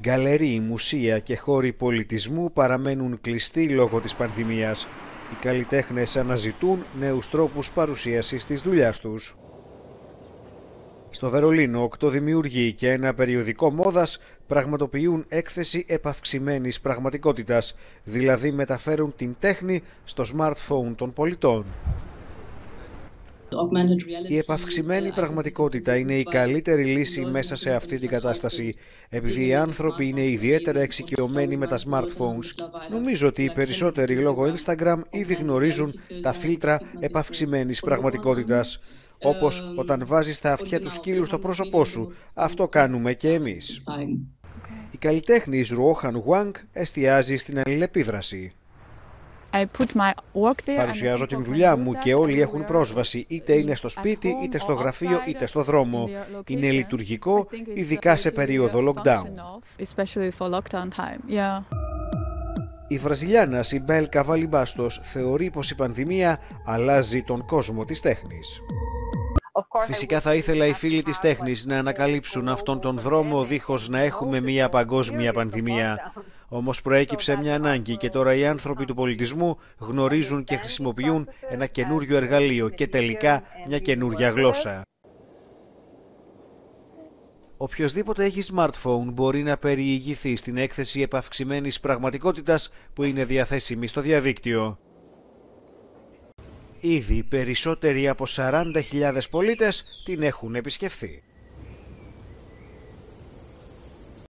Γκαλερί, μουσεία και χώροι πολιτισμού παραμένουν κλειστοί λόγω της πανδημίας. Οι καλλιτέχνες αναζητούν νέους τρόπους παρουσίασης της δουλειάς τους. Στο Βερολίνο, οκτώ δημιουργοί και ένα περιοδικό μόδας πραγματοποιούν έκθεση επαυξημένης πραγματικότητας, δηλαδή μεταφέρουν την τέχνη στο smartphone των πολιτών. Η επαυξημένη πραγματικότητα είναι η καλύτερη λύση μέσα σε αυτή την κατάσταση, επειδή οι άνθρωποι είναι ιδιαίτερα εξοικειωμένοι με τα smartphones. Νομίζω ότι οι περισσότεροι λόγω Instagram ήδη γνωρίζουν τα φίλτρα επαυξημένης πραγματικότητας. Όπως όταν βάζεις τα αυτιά τους σκύλους στο πρόσωπό σου. Αυτό κάνουμε και εμείς. Η καλλιτέχνης Ρουόχαν Γουάνγκ εστιάζει στην αλληλεπίδραση. Παρουσιάζω την δουλειά μου και όλοι έχουν πρόσβαση, είτε είναι στο σπίτι, είτε στο γραφείο, είτε στο δρόμο. Είναι λειτουργικό, ειδικά σε περίοδο lockdown. Η Βραζιλιάνας Σιμπέλ Καβαλιμπάστος θεωρεί πως η πανδημία αλλάζει τον κόσμο της τέχνης. Φυσικά θα ήθελα οι φίλοι της τέχνης να ανακαλύψουν αυτόν τον δρόμο δίχως να έχουμε μια παγκόσμια πανδημία. Όμως προέκυψε μια ανάγκη και τώρα οι άνθρωποι του πολιτισμού γνωρίζουν και χρησιμοποιούν ένα καινούριο εργαλείο και τελικά μια καινούρια γλώσσα. Οποιοςδήποτε έχει smartphone μπορεί να περιηγηθεί στην έκθεση επαυξημένης πραγματικότητας που είναι διαθέσιμη στο διαδίκτυο. Ήδη περισσότεροι από 40.000 πολίτες την έχουν επισκεφθεί.